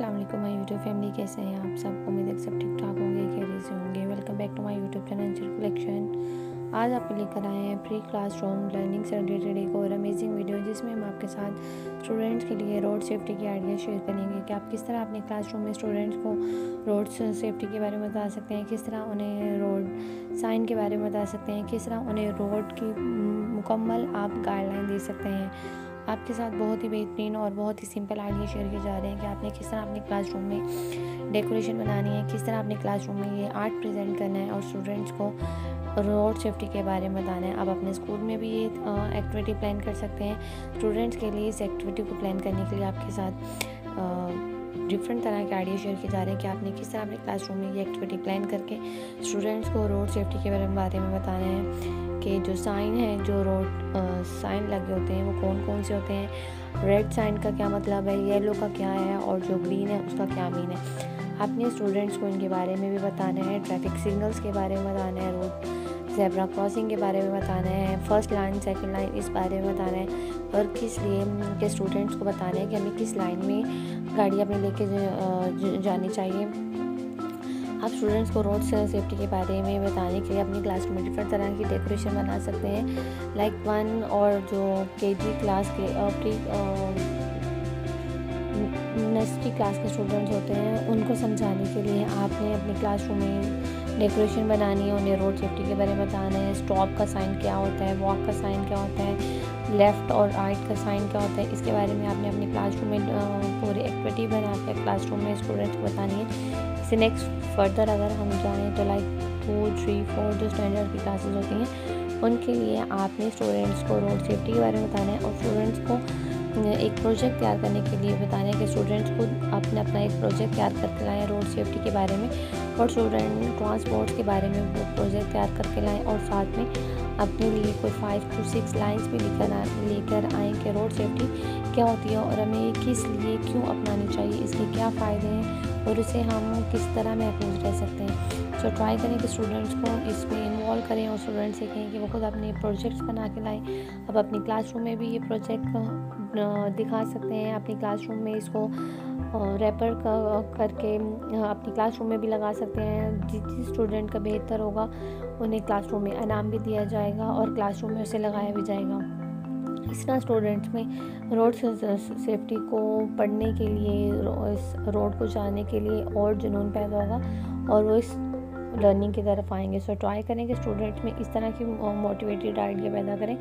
वालेकुम, my YouTube family कैसे हैं आप सब? उम्मीद है सब ठीक ठाक होंगे खैर से होंगे। Welcome back to my YouTube channel collection आज आपको लेकर आए हैं प्री क्लास रूम लर्निंग से रिलेटेड एक और अमेजिंग वीडियो जिसमें हम आपके साथ स्टूडेंट्स के लिए रोड सेफ्टी की आइडिया शेयर करेंगे। कि आप किस तरह अपने क्लासरूम में स्टूडेंट्स को रोड सेफ्टी के बारे में बता सकते हैं, किस तरह उन्हें रोड साइन के बारे में बता सकते हैं, किस तरह उन्हें रोड की मुकम्मल आप गाइडलाइन दे सकते हैं। आपके साथ बहुत ही बेहतरीन और बहुत ही सिंपल आइडिया शेयर किए जा रहे हैं कि आपने किस तरह अपने क्लासरूम में डेकोरेशन बनानी है, किस तरह अपने क्लासरूम में ये आर्ट प्रेजेंट करना है और स्टूडेंट्स को रोड सेफ्टी के बारे में बताना है। आप अपने स्कूल में भी ये एक्टिविटी प्लान कर सकते हैं। स्टूडेंट्स के लिए इस एक्टिविटी को प्लान करने के लिए आपके साथ डिफरेंट तरह के आइडिया शेयर किए जा रहे हैं कि आपने किस तरह अपने क्लासरूम में ये एक्टिविटी प्लान करके स्टूडेंट्स को रोड सेफ्टी के बारे में बताना है। कि जो साइन है, जो रोड साइन लगे होते हैं, वो कौन कौन से होते हैं? रेड साइन का क्या मतलब है? येलो का क्या है? और जो ग्रीन है, उसका क्या मीन है? अपने स्टूडेंट्स को इनके बारे में भी बताना है ट्रैफ़िक सिग्नल्स के बारे में बताना है रोड जेबरा क्रॉसिंग के बारे में बताना है फ़र्स्ट लाइन सेकंड लाइन इस बारे में बताना है। और किस लिए के स्टूडेंट्स को बताना है कि हमें किस लाइन में गाड़ी अपनी लेके जानी चाहिए? आप स्टूडेंट्स को रोड सेफ्टी के बारे में बताने के लिए अपनी क्लास में डिफरेंट तरह की डेकोरेशन बना सकते हैं। लाइक वन और जो के जी क्लास के प्री नर्सरी क्लास के स्टूडेंट्स होते हैं, उनको समझाने के लिए आपने अपने क्लासरूम में डेकोरेशन बनानी है, उन्हें रोड सेफ्टी के बारे में बताना है स्टॉप का साइन क्या होता है वॉक का साइन क्या होता है लेफ़्ट और राइट का साइन क्या होता है, इसके बारे में आपने अपने क्लासरूम में पूरी एक्टिविटी बना के क्लासरूम में स्टूडेंट्स को बतानी है। इससे नेक्स्ट फर्दर अगर हम जाएँ तो लाइक टू थ्री फोर जो स्टैंडर्ड की क्लासेस होती हैं, उनके लिए आपने स्टूडेंट्स को रोड सेफ्टी के बारे में बताना है और स्टूडेंट्स को एक प्रोजेक्ट तैयार करने के लिए बताना है कि स्टूडेंट्स को अपने, अपना एक प्रोजेक्ट तैयार करके लाएँ रोड सेफ्टी के बारे में और स्टूडेंट ट्रांसपोर्ट के बारे में प्रोजेक्ट तैयार करके लाएँ और साथ में अपने लिए कोई फाइव टू सिक्स लाइंस भी लेकर लेकर आएँ कि रोड सेफ्टी क्या होती है और हमें किस लिए क्यों अपनानी चाहिए, इसके क्या फ़ायदे हैं और उसे हम किस तरह महफूज रह सकते हैं। सो ट्राई करें कि स्टूडेंट्स को इसमें इन्वॉल्व करें और स्टूडेंट्स से कहें कि वो खुद अपने प्रोजेक्ट्स बना के लाएँ। अब अपनी क्लासरूम में भी ये प्रोजेक्ट दिखा सकते हैं। अपनी क्लासरूम में इसको रैपर करके अपनी क्लासरूम में भी लगा सकते हैं। जिस जिस स्टूडेंट का बेहतर होगा, उन्हें क्लासरूम में इनाम भी दिया जाएगा और क्लासरूम में उसे लगाया भी जाएगा। तरह स्टूडेंट्स में रोड सेफ्टी को पढ़ने के लिए इस रोड को जाने के लिए और जुनून पैदा होगा और वो इस लर्निंग की तरफ़ आएँगे। सो ट्राई करें कि स्टूडेंट्स में इस तरह की मोटिवेटेड आइडिया पैदा करें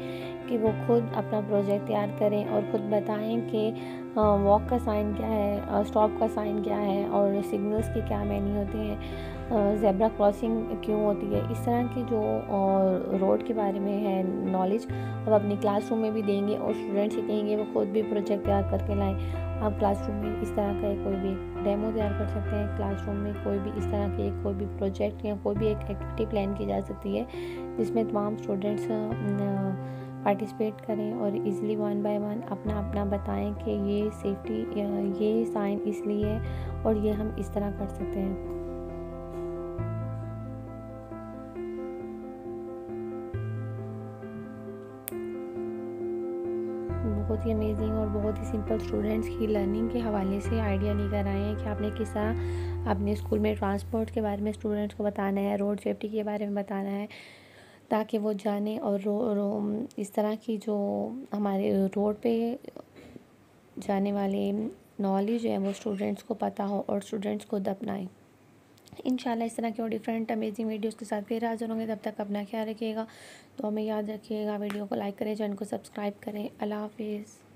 कि वो खुद अपना प्रोजेक्ट तैयार करें और ख़ुद बताएँ कि वॉक का साइन क्या है स्टॉप का साइन क्या है और सिग्नल्स की क्या मैनी होती हैं जेबरा क्रॉसिंग क्यों होती है? इस तरह की जो रोड के बारे में है नॉलेज अब अपनी क्लासरूम में भी देंगे और स्टूडेंट्स से कहेंगे वो खुद भी प्रोजेक्ट तैयार करके लाएँ। आप क्लासरूम में इस तरह का कोई भी डेमो तैयार कर सकते हैं क्लासरूम में कोई भी इस तरह के कोई भी प्रोजेक्ट या कोई भी एक एक्टिविटी प्लान की जा सकती है, जिसमें तमाम स्टूडेंट्स पार्टिसिपेट करें और इजीली वन बाय वन अपना अपना बताएँ कि ये सेफ्टी ये साइन इसलिए है और ये हम इस तरह कर सकते हैं। बहुत ही अमेजिंग और बहुत ही सिंपल स्टूडेंट्स की लर्निंग के हवाले से आइडिया लेकर आए हैं कि आपने किस तरह अपने स्कूल में ट्रांसपोर्ट के बारे में स्टूडेंट्स को बताना है रोड सेफ्टी के बारे में बताना है। ताकि वो जाने और रो, रो इस तरह की जो हमारे रोड पे जाने वाले नॉलेज है वो स्टूडेंट्स को पता हो और स्टूडेंट्स खुद अपनाएँ। इन इस तरह के और डिफरेंट अमेजिंग वीडियोस के साथ फिर हाजिर होंगे। तब तक अपना ख्याल रखिएगा। तो हमें याद रखिएगा वीडियो को लाइक करें चैनल को सब्सक्राइब करें। अल्लाह हाफिज़।